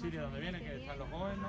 Sí, de donde viene, que están los jóvenes, ¿no?